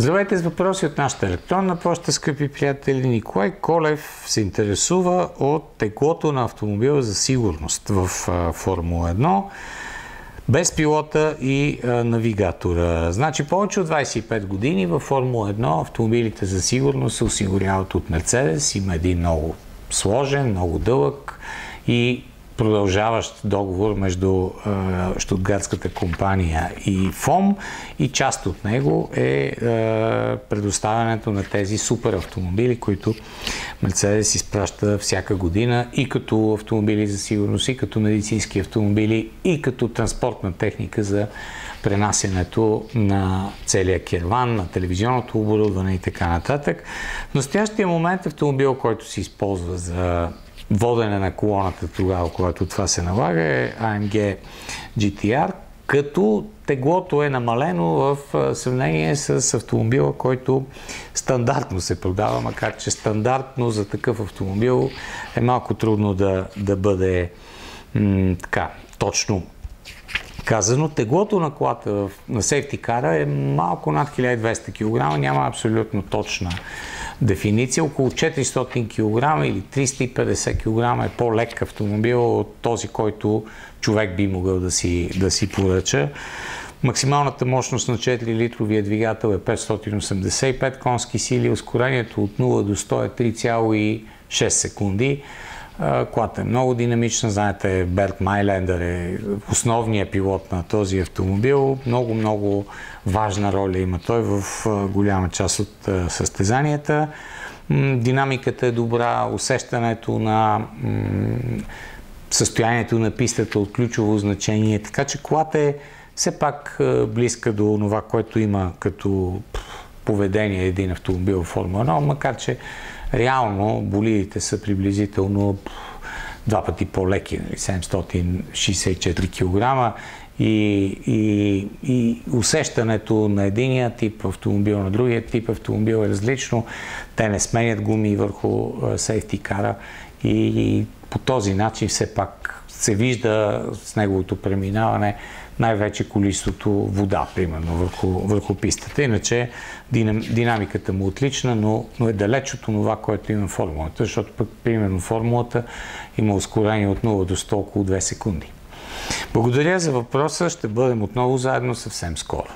Здравейте с въпроси от нашата електронна почта, скъпи приятели. Николай Колев се интересува от теглото на автомобила за сигурност в Формула 1 без пилота и а, навигатора. Значи повече от 25 години във Формула 1 автомобилите за сигурност се осигуряват от Мерцедес. Има един много сложен, много дълъг и продължаващ договор между е, штутгартската компания и ФОМ и част от него е, е предоставянето на тези супер автомобили, които Мерцедес изпраща всяка година и като автомобили за сигурност, и като медицински автомобили, и като транспортна техника за пренасенето на целия керван, на телевизионното оборудване и така нататък. В настоящия момент автомобил, който се използва за водене на колоната тогава, когато това се налага, е AMG GTR, като теглото е намалено в сравнение с автомобила, който стандартно се продава, макар че стандартно за такъв автомобил е малко трудно да, да бъде м- така, точно казано. Теглото на колата на сейфти кара е малко над 1200 кг, няма абсолютно точна дефиниция. Около 400 кг или 350 кг е по-лек автомобил от този, който човек би могъл да си, да си поръча. Максималната мощност на 4-литровия двигател е 585 конски сили, ускорението от 0 до 100 е 3,6 секунди. Колата е много динамична. Знаете, Берт Майлендър е основният пилот на този автомобил. Много, много важна роля има той в голяма част от състезанията. Динамиката е добра, усещането на състоянието на пистата от ключово значение, така че колата е все пак близка до това, което има като поведение един автомобил в Формула 1, макар че реално болидите са приблизително два пъти по-леки, 764 нали, кг и, и, и усещането на единия тип автомобил, на другия тип автомобил е различно. Те не сменят гуми върху сейфти кара и, и по този начин все пак се вижда с неговото преминаване най-вече количеството вода, примерно, върху, върху пистата. Иначе динам, динамиката му е отлична, но, но е далеч от това, което има формулата, защото пък, примерно, формулата има ускорение от 0 до 100 около 2 секунди. Благодаря за въпроса. Ще бъдем отново заедно съвсем скоро.